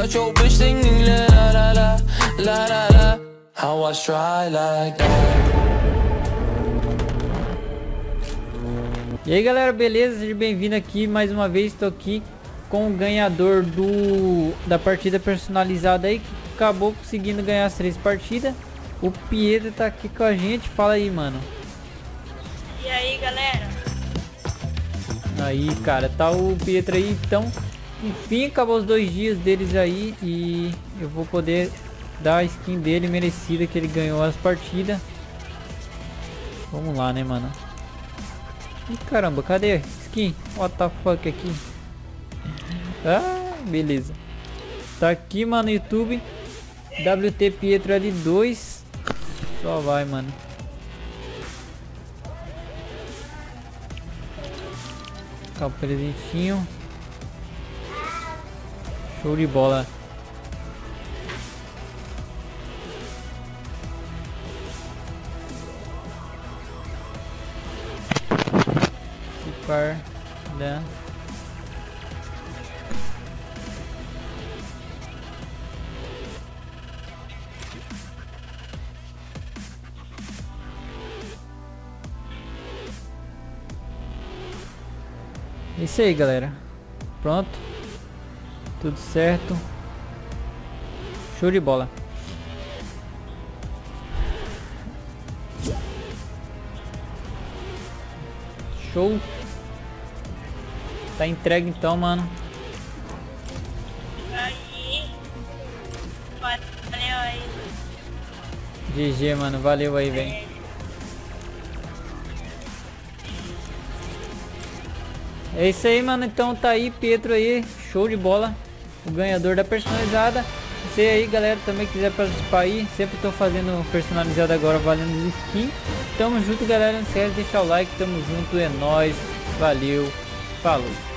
got your bitch singing la la la la la la. How I try like that. E aí galera, beleza? Seja bem-vindo aqui mais uma vez, estou aqui com o ganhador do da partida personalizada aí, que acabou conseguindo ganhar as três partidas. O Pietro tá aqui com a gente, fala aí, mano. E aí, galera? Aí, cara, tá o Pietro aí, então, enfim, acabou os dois dias deles aí e eu vou poder dar a skin dele merecida que ele ganhou as partidas. Vamos lá, né, mano? Ih, caramba, cadê skin? What the fuck aqui? Ah, beleza. Tá aqui, mano, no YouTube. WT Pietro L2. Só vai, mano. Tá o presentinho. Show de bola. Super. Né? Isso aí, galera. Pronto. Tudo certo. Show de bola. Show. Tá entregue então, mano. Aí. Valeu aí. GG, mano. Valeu aí, velho. É isso aí, mano. Então tá aí, Pedro aí. Show de bola. O ganhador da personalizada. Você aí, galera, também quiser participar aí. Sempre tô fazendo personalizada agora, valendo skin. Tamo junto, galera. Não esquece de deixar o like. Tamo junto. É nóis. Valeu. Falou.